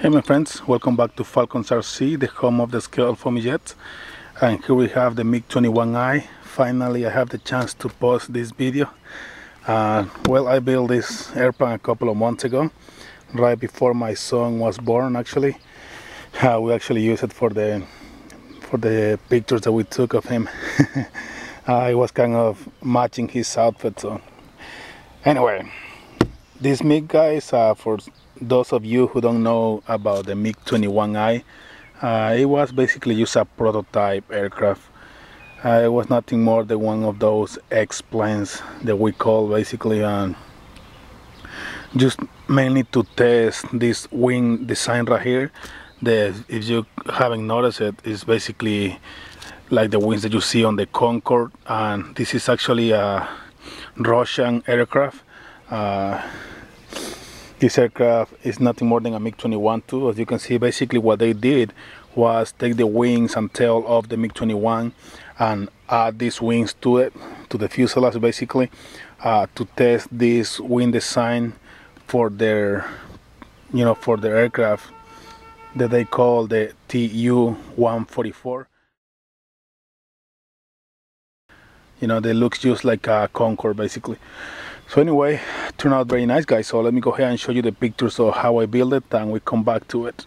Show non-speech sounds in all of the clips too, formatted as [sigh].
Hey my friends, welcome back to Falcons RC, the home of the scale foamy jets. And here we have the MiG-21I. Finally I have the chance to post this video. Uh, well, I built this airplane a couple of months ago, right before my son was born actually. Uh, we actually used it for the for the pictures that we took of him. [laughs] uh, it was kind of matching his outfit, so anyway, this MiG guys, uh, for those of you who don't know about the MiG-21I, uh, it was basically just a prototype aircraft. Uh, it was nothing more than one of those X-planes that we call basically um, just mainly to test this wing design right here. The, if you haven't noticed it, it's basically like the wings that you see on the Concorde and this is actually a Russian aircraft. Uh, this aircraft is nothing more than a MiG-21 too. As you can see, basically what they did was take the wings and tail of the MiG-21 and add these wings to it, to the fuselage basically, uh, to test this wing design for their, you know, for their aircraft that they call the Tu-144. You know, they look just like a Concorde basically so anyway turned out very nice guys so let me go ahead and show you the pictures of how I build it and we come back to it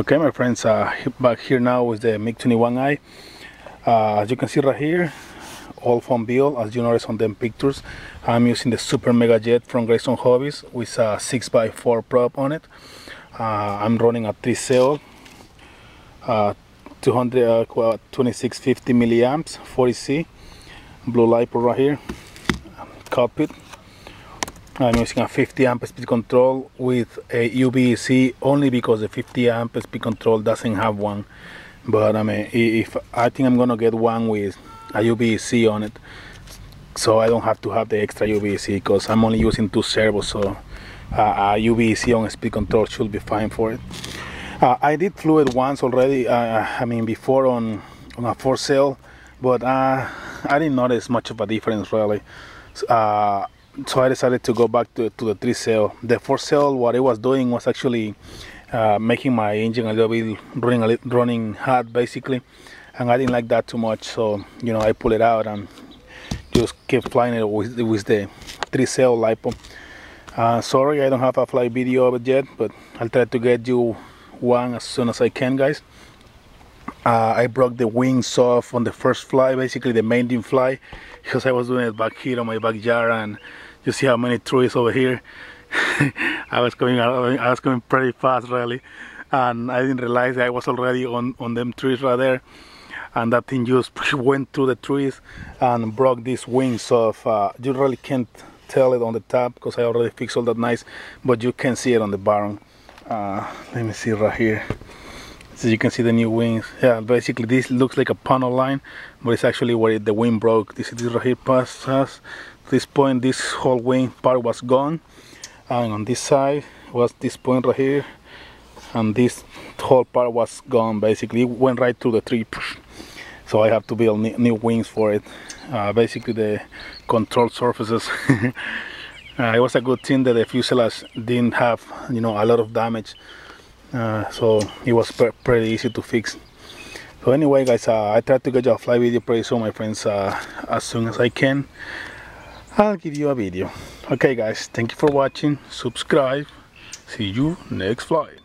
Okay my friends, uh, back here now with the MiG-21i. Uh, as you can see right here, all foam build as you notice on them pictures. I'm using the Super Mega Jet from Grayson Hobbies with a 6x4 prop on it. Uh, I'm running a 3 cell, uh, 200, uh, 2650 milliamps, 40C, blue LiPo right here, cockpit I'm using a 50 amp speed control with a UBC only because the 50 amp speed control doesn't have one. But I mean if I think I'm gonna get one with a UBC on it. So I don't have to have the extra UBC because I'm only using two servos so uh, a UBC on speed control should be fine for it. Uh, I did fluid once already uh, I mean before on on a four cell but uh, I didn't notice much of a difference really. Uh, so I decided to go back to, to the three cell. The four cell, what it was doing was actually uh, making my engine a little bit running a little, running hot basically, and I didn't like that too much. So you know I pull it out and just kept flying it with, with the three cell lipo. Uh, sorry, I don't have a flight video of it yet, but I'll try to get you one as soon as I can, guys. Uh, I broke the wings off on the first fly, basically the main fly, because I was doing it back here on my backyard, and you see how many trees over here. [laughs] I was coming, I was coming pretty fast, really, and I didn't realize I was already on on them trees right there, and that thing just [laughs] went through the trees and broke these wings off. Uh, you really can't tell it on the top because I already fixed all that nice, but you can see it on the bottom. Uh, let me see right here so you can see the new wings yeah basically this looks like a panel line but it's actually where it, the wing broke this is right here past us this point this whole wing part was gone and on this side was this point right here and this whole part was gone basically. It went right through the tree. So I have to build new wings for it. Uh, basically the control surfaces. [laughs] Uh, it was a good thing that the fuselage didn't have you know a lot of damage. Uh, so it was pretty easy to fix. So anyway guys uh, I tried to get you a fly video pretty soon my friends uh, as soon as I can I'll give you a video. Okay guys thank you for watching. Subscribe. See you next flight